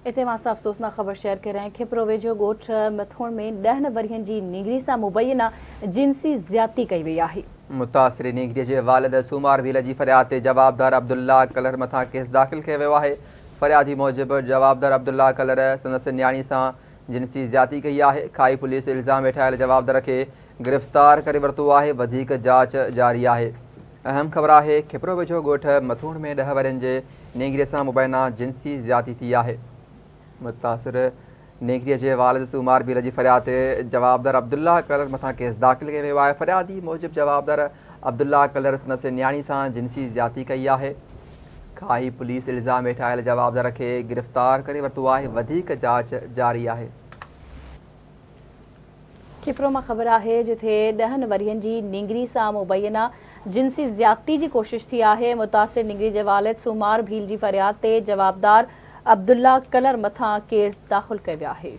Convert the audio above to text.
माँ सां अफ़सोसनाक ख़बर शेयर करे खिपरो वेझो ॻोठ मथोड़ में ॾहनि वरियनि जी निगरी सां मुबैना जिन्सी ज़्यादती कई वई आहे। मुतासिरी निगरीअ जे वालिद सूमार भील जी फ़रियाद ते जवाबदार अब्दुल्ला कलर मथां केस दाख़िल कयो वियो आहे। फ़रियादी मूजिबि जवाबदार अब्दुल्ला कलर संदसि न्याणी सां जिन्सी ज़्यादती कई आहे। खाई पुलिस इल्ज़ाम हेठि जवाबदार खे गिरफ़्तार करे वरितो वधीक जाँच जारी आहे। अहम ख़बर आहे, खिपरो वेझो ॻोठ मथूर में ॾह वरियनि जे निगरीअ सां मुबैना जिन्सी ज़्यादती थी मुतासिर नेगरीअ जे वालिद सूमार बील जी फ़रियाद जवाबदार अब्दुल्ला कलर मथां केस दाख़िल कयो वियो आहे फ़रियादी मूजिबि जवाबदार अब्दुल्ला कलर संदसि न्याणी सां जिन्सी ज़्याती कई आहे। खाई पुलिस इल्ज़ाम हेठि आयल जवाबदार खे गिरफ़्तार करे वरितो आहे, वधीक जाँच जारी आहे। खिपरो माँ ख़बर आहे जिथे ॾहनि वरियनि जी निगरी सां मुबैना जिन्सी ज़्यादती जी कोशिश थी आहे, मुतासिर निगरी जे वालिद सूमार भील जी फ़रियाद ते जवाबदार अब्दुल्ला कलर मथा केस दाख़िल आहे।